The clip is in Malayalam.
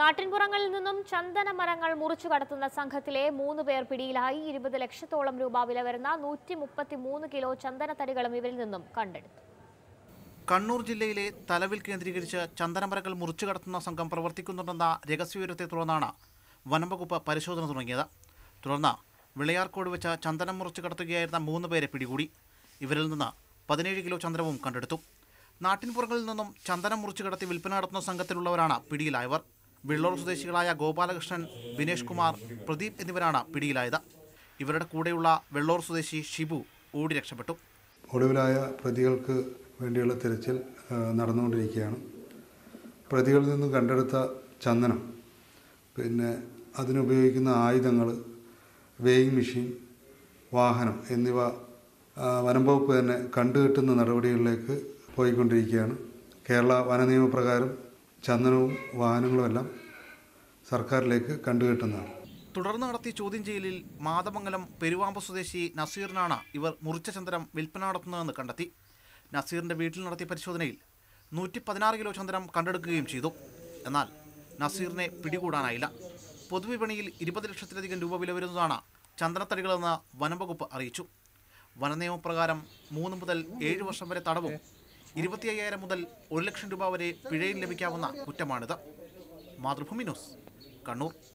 നാട്ടിൻപുറങ്ങളിൽ നിന്നും ചന്ദന മരങ്ങൾ മുറിച്ചു കടത്തുന്ന സംഘത്തിലെ മൂന്ന് പേർ പിടിയിലായി. ഇരുപത് ലക്ഷത്തോളം രൂപ വില വരുന്ന നൂറ്റി മുപ്പത്തി മൂന്ന് കിലോ ചന്ദനത്തടികളും ഇവരിൽ നിന്നും കണ്ടെടുത്തു. കണ്ണൂർ ജില്ലയിലെ തലവിൽ കേന്ദ്രീകരിച്ച് ചന്ദനമരകൾ മുറിച്ചു കടത്തുന്ന സംഘം പ്രവർത്തിക്കുന്നുണ്ടെന്ന രഹസ്യവിവരത്തെ തുടർന്നാണ് വനംവകുപ്പ് പരിശോധന തുടങ്ങിയത്. തുടർന്ന് വിളയാർക്കോട് വെച്ച് ചന്ദനം മുറിച്ചു കടത്തുകയായിരുന്ന മൂന്ന് പേരെ പിടികൂടി. ഇവരിൽ നിന്ന് പതിനേഴ് കിലോ ചന്ദനവും കണ്ടെടുത്തു. നാട്ടിൻപുറങ്ങളിൽ നിന്നും ചന്ദനം മുറിച്ചു കടത്തി വിൽപ്പന നടത്തുന്ന സംഘത്തിലുള്ളവരാണ് പിടിയിലായവർ. വെള്ളൂർ സ്വദേശികളായ ഗോപാലകൃഷ്ണൻ ബിനേഷ് കുമാർ പ്രദീപ് എന്നിവരാണ് പിടിയിലായത്. ഇവരുടെ കൂടെയുള്ള വെള്ളൂർ സ്വദേശി ഷിബു ഓടി രക്ഷപ്പെട്ടു. ഒടുവിലായ പ്രതികൾക്ക് വേണ്ടിയുള്ള തിരച്ചിൽ നടന്നുകൊണ്ടിരിക്കുകയാണ്. പ്രതികളിൽ നിന്നും കണ്ടെടുത്ത ചന്ദനം പിന്നെ അതിനുപയോഗിക്കുന്ന ആയുധങ്ങൾ വേയിങ് മെഷീൻ വാഹനം എന്നിവ വനംവകുപ്പ് തന്നെ കണ്ടുകെട്ടുന്ന നടപടികളിലേക്ക് പോയിക്കൊണ്ടിരിക്കുകയാണ്. കേരള വന നിയമപ്രകാരം ചന്ദനവും വാഹനങ്ങളും എല്ലാം സർക്കാരിലേക്ക് കണ്ടുകെട്ടുന്നതാണ്. തുടർന്ന് നടത്തിയ ചോദ്യം ചെയ്യലിൽ മാതമംഗലം പെരുവാമ്പ സ്വദേശി നസീറിനാണ് ഇവർ മുറിച്ച ചന്ദനം വിൽപ്പന നടത്തുന്നതെന്ന് കണ്ടെത്തി. നസീറിന്റെ വീട്ടിൽ നടത്തിയ പരിശോധനയിൽ നൂറ്റി പതിനാറ് കിലോ ചന്ദനം കണ്ടെടുക്കുകയും ചെയ്തു. എന്നാൽ നസീറിനെ പിടികൂടാനായില്ല. പൊതുവിപണിയിൽ ഇരുപത് ലക്ഷത്തിലധികം രൂപ വില വരുന്നതാണ് ചന്ദനത്തടികളെന്ന് വനംവകുപ്പ് അറിയിച്ചു. വനനിയമപ്രകാരം മൂന്ന് മുതൽ ഏഴ് വർഷം വരെ തടവും ഇരുപത്തി അയ്യായിരം മുതൽ ഒരു ലക്ഷം രൂപ വരെ പിഴയിൽ ലഭിക്കാവുന്ന കുറ്റമാണിത്. മാതൃഭൂമി ന്യൂസ് കണ്ണൂർ.